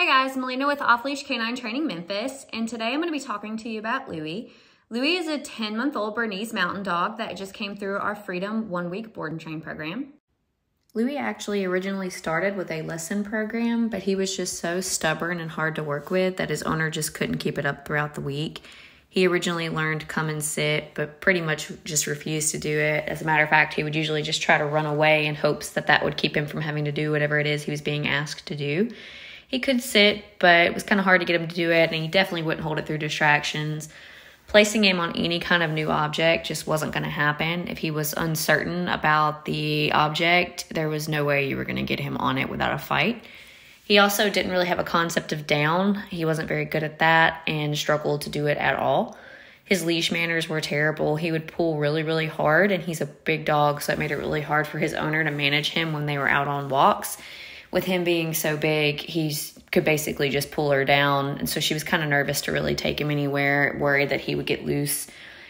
Hey guys, Melina with Off Leash Canine Training Memphis, and today I'm going to be talking to you about Louie. Louie is a 10 month old Bernese mountain dog that just came through our Freedom one week board and train program. Louie actually originally started with a lesson program, but he was just so stubborn and hard to work with that his owner just couldn't keep it up throughout the week. He originally learned come and sit, but pretty much just refused to do it. As a matter of fact, he would usually just try to run away in hopes that that would keep him from having to do whatever it is he was being asked to do he could sit, but it was kind of hard to get him to do it, and he definitely wouldn't hold it through distractions. Placing him on any kind of new object just wasn't going to happen. If he was uncertain about the object, there was no way you were going to get him on it without a fight. He also didn't really have a concept of down. He wasn't very good at that and struggled to do it at all. His leash manners were terrible. He would pull really, really hard, and he's a big dog, so it made it really hard for his owner to manage him when they were out on walks with him being so big, he could basically just pull her down. And so she was kind of nervous to really take him anywhere, worried that he would get loose.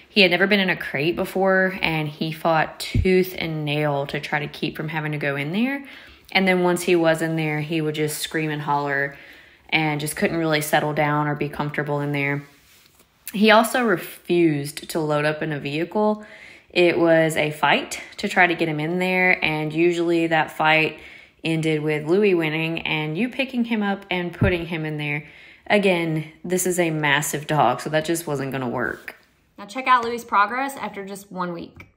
He had never been in a crate before, and he fought tooth and nail to try to keep from having to go in there. And then once he was in there, he would just scream and holler and just couldn't really settle down or be comfortable in there. He also refused to load up in a vehicle. It was a fight to try to get him in there, and usually that fight ended with Louie winning and you picking him up and putting him in there. Again, this is a massive dog, so that just wasn't going to work. Now check out Louie's progress after just one week.